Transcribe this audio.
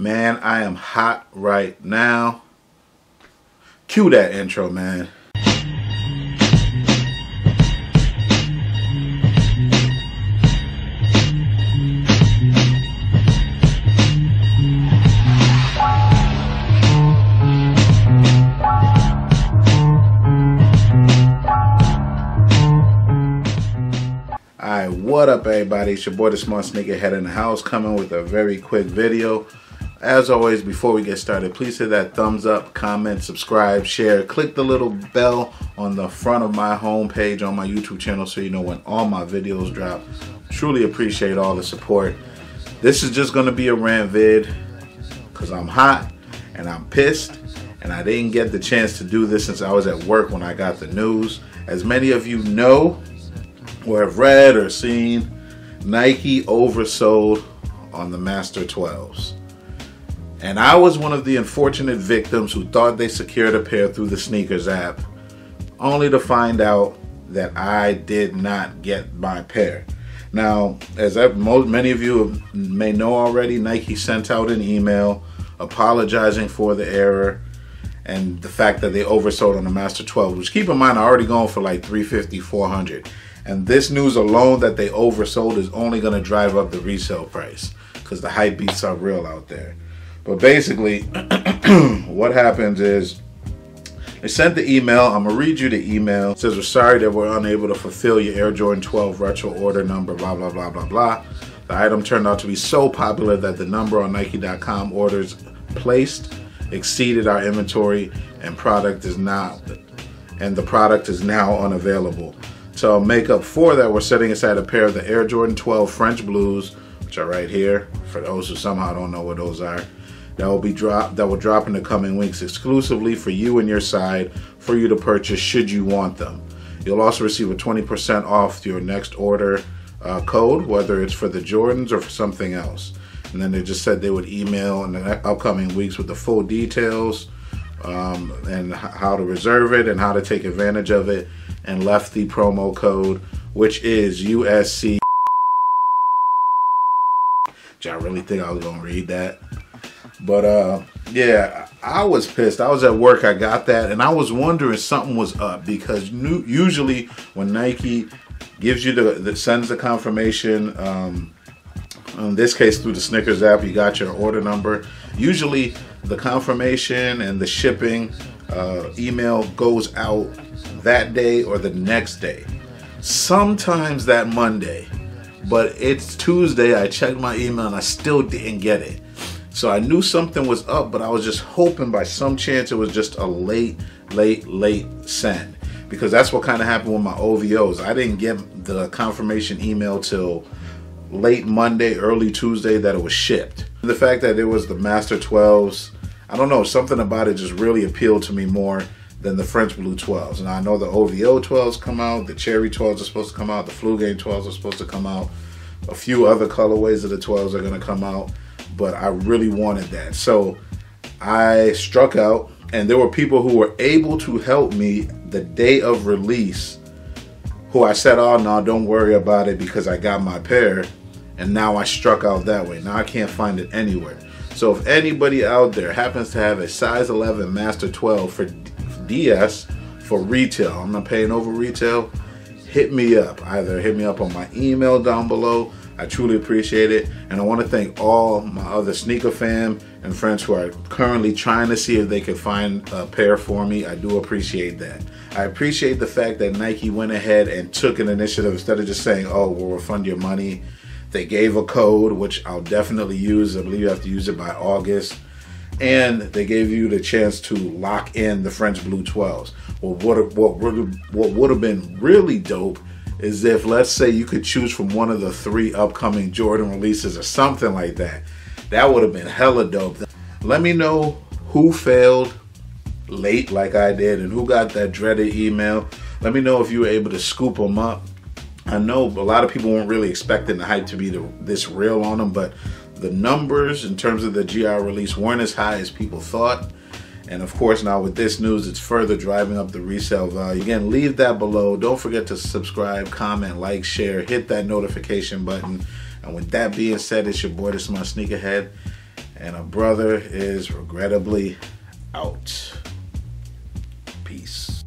Man, I am hot right now. Cue that intro, man. Alright, what up everybody? It's your boy the Smart Sneakerhead in the house coming with a very quick video. As always, before we get started, please hit that thumbs up, comment, subscribe, share. Click the little bell on the front of my homepage on my YouTube channel so you know when all my videos drop. Truly appreciate all the support. This is just going to be a rant vid because I'm hot and I'm pissed and I didn't get the chance to do this since I was at work when I got the news. As many of you know or have read or seen, Nike oversold on the Master 12s. And I was one of the unfortunate victims who thought they secured a pair through the SNKRS app, only to find out that I did not get my pair. Now, as I've, most, many of you may know already, Nike sent out an email apologizing for the error and the fact that they oversold on the Master 12, which keep in mind, I already going for like 350, 400. And this news alone that they oversold is only going to drive up the resale price because the hypebeasts are real out there. But basically, what happens is they sent the email. I'm gonna read you the email. It says we're sorry that we're unable to fulfill your Air Jordan 12 retro order number. Blah blah blah blah blah. The item turned out to be so popular that the number on Nike.com orders placed exceeded our inventory, and product is not, and the product is now unavailable. To make up for that, we're setting aside a pair of the Air Jordan 12 French Blues, which are right here. For those who somehow don't know what those are that will be drop that will drop in the coming weeks exclusively for you and your side for you to purchase should you want them. You'll also receive a 20% off your next order uh, code, whether it's for the Jordans or for something else. And then they just said they would email in the upcoming weeks with the full details um, and how to reserve it and how to take advantage of it, and left the promo code, which is USC. Did I really think I was gonna read that. But uh, yeah, I was pissed. I was at work. I got that, and I was wondering something was up because usually when Nike gives you the, the sends the confirmation. Um, in this case, through the SNKRS app, you got your order number. Usually, the confirmation and the shipping uh, email goes out that day or the next day. Sometimes that Monday, but it's Tuesday. I checked my email and I still didn't get it. So I knew something was up, but I was just hoping by some chance it was just a late, late, late send. Because that's what kind of happened with my OVOs. I didn't get the confirmation email till late Monday, early Tuesday that it was shipped. The fact that it was the Master 12s, I don't know, something about it just really appealed to me more than the French Blue 12s. And I know the OVO 12s come out, the Cherry 12s are supposed to come out, the Flu Game 12s are supposed to come out. A few other colorways of the 12s are going to come out but I really wanted that. So I struck out, and there were people who were able to help me the day of release who I said, Oh, no, don't worry about it because I got my pair. And now I struck out that way. Now I can't find it anywhere. So if anybody out there happens to have a size 11 Master 12 for DS for retail, I'm not paying over retail, hit me up. Either hit me up on my email down below I truly appreciate it. And I want to thank all my other sneaker fam and friends who are currently trying to see if they can find a pair for me. I do appreciate that. I appreciate the fact that Nike went ahead and took an initiative instead of just saying, oh, we'll refund your money. They gave a code, which I'll definitely use. I believe you have to use it by August. And they gave you the chance to lock in the French Blue 12s. Well, what, what, what would have been really dope is if let's say you could choose from one of the three upcoming Jordan releases or something like that. That would have been hella dope. Let me know who failed late like I did and who got that dreaded email. Let me know if you were able to scoop them up. I know a lot of people weren't really expecting the hype to be this real on them, but the numbers in terms of the GR release weren't as high as people thought. And of course, now with this news, it's further driving up the resale value. Again, leave that below. Don't forget to subscribe, comment, like, share, hit that notification button. And with that being said, it's your boy, this is my sneakerhead. And a brother is regrettably out. Peace.